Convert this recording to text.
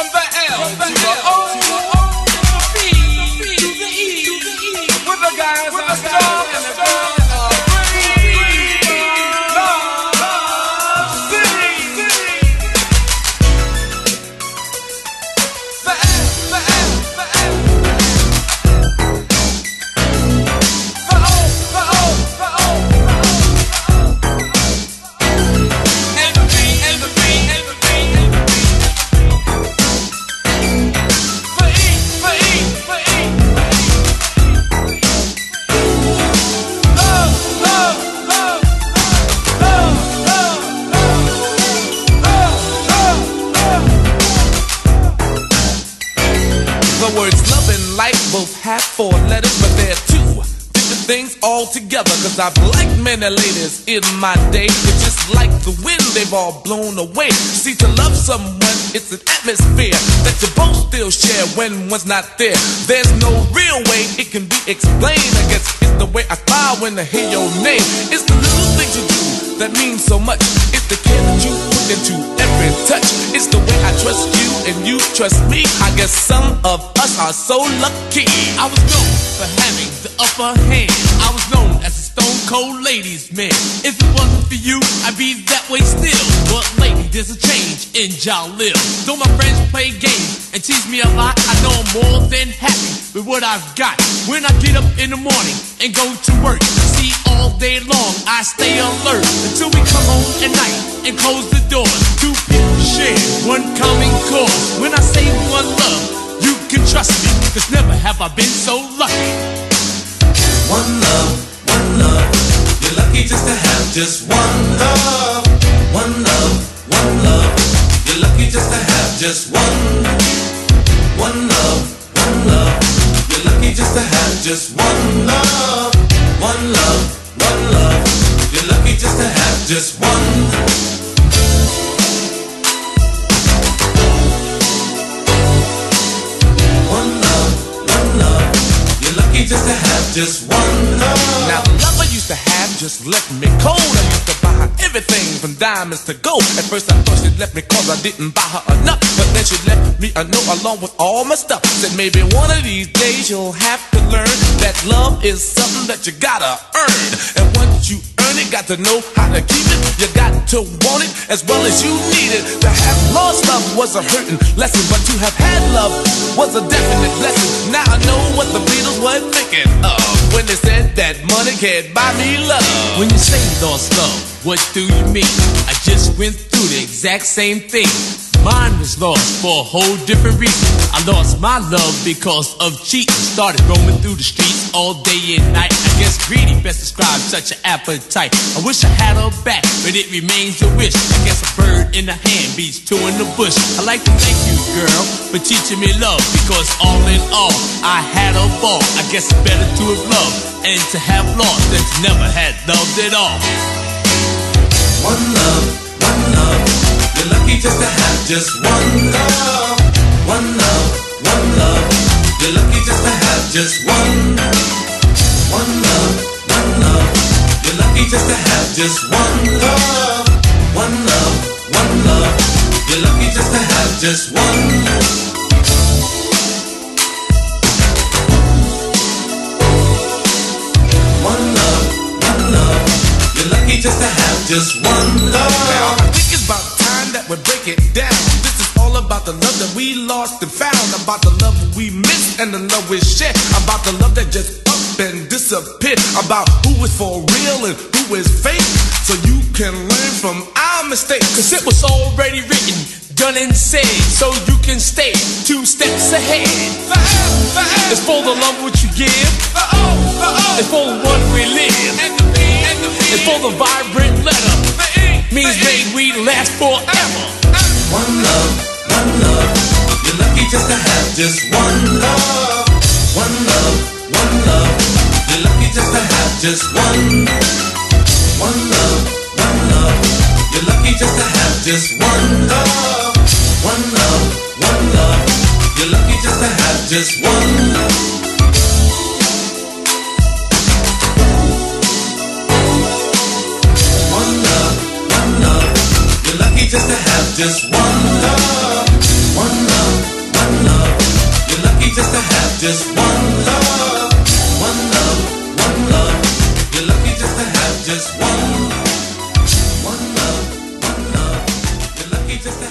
From the L to the O to the B to the E. With the guys are strong The words love and light both have four letters, but they're two different things altogether. Cause I've liked many ladies in my day, but just like the wind, they've all blown away. See, to love someone, it's an atmosphere that you both still share when one's not there. There's no real way it can be explained. I guess it's the way I cry when I hear your name. It's the little things you do that means so much. It's the care that you put into every touch. It's the way I trust you and you trust me. I guess some of us are so lucky. I was known for having the upper hand. I was known cold ladies man. If it wasn't for you, I'd be that way still. But lately, there's a change in Jalil. Though my friends play games and tease me a lot, I know I'm more than happy with what I've got. When I get up in the morning and go to work, see all day long, I stay alert until we come home at night and close the doors. Two people share one common cause. When I say one love, you can trust me, cause never have I been so lucky. One love. Just one love. One love, one love. You're lucky just to have just one. One love, one love. You're lucky just to have just one love. One love, one love. You're lucky just to have just one. One love, one love. You're lucky just to have just just left me cold. I used to buy her everything from diamonds to gold. At first I thought she left me cause I didn't buy her enough. But then she left me a note along with all my stuff. Said maybe one of these days you'll have to learn that love is something that you gotta earn. And once you it, got to know how to keep it. You got to want it as well as you need it. To have lost love was a hurting lesson, but to have had love was a definite blessing. Now I know what the Beatles were thinking of when they said that money can't buy me love. When you say lost love, what do you mean? I just went through the exact same thing. Mine was lost for a whole different reason. I lost my love because of cheating. Started roaming through the streets all day and night. I guess greedy best describes such an appetite. I wish I had her back, but it remains a wish. I guess a bird in the hand beats two in the bush. I like to thank you, girl, for teaching me love. Because all in all, I had a ball. I guess it's better to have loved and to have lost than to never had loved at all. Just to have just one love. One love, one love. You're lucky just to have just one. One love, one love. You're lucky just to have just one love. One love, one love. You're lucky just to have just one. Love, just to have just one love. Now I think it's about we break it down. This is all about the love that we lost and found. About the love we missed and the love we shared. About the love that just up and disappeared. About who is for real and who is fake. So you can learn from our mistakes. Cause it was already written, done and said, so you can stay two steps ahead. The F, the F, It's for the love which you give, the O, the O, it's for the one we live, and the and the it's for the vibrant letter. Means the may E, we last forever. One love, one love. You're lucky just to have just one love. One love, one love. You're lucky just to have just one. One love, one love. You're lucky just to have just one love. One love, one love. You're lucky just to have just one. One just one love, one love, one love. You're lucky just to have just one love, one love, one love. You're lucky just to have just one, one love, one love. You're lucky just to